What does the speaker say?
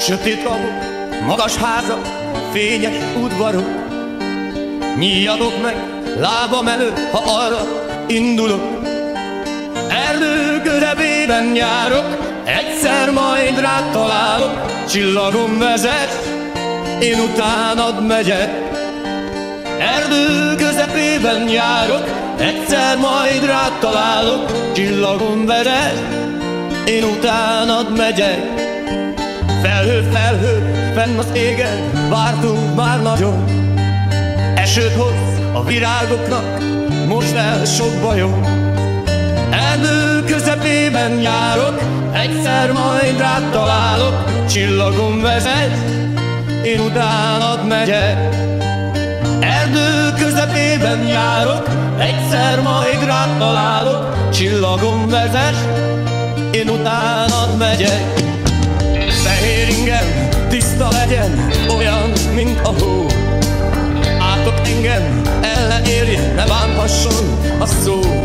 Sötét kapuk, magas házak, fényes udvarok. Nyíjatok meg lábam előtt, ha arra indulok. Erdő közepében járok, egyszer majd rád találok. Csillagom vezet, én utánad megyek. Erdő közepében járok, egyszer majd rád találok. Csillagom vezet, én utánad megyek Felhő, felhő, fenn az égen, vártunk már nagyon. Esőt hoz a virágoknak, most el sok bajom. Erdő közepében járok, egyszer majd rád találok Csillagom vezet, én utánad megyek. Erdő közepében járok, egyszer majd rád találok Csillagom vezet, én utánad megyek legyen, olyan, mint a hó. Átok engem, el ne érjen, ne bánhasson a szó.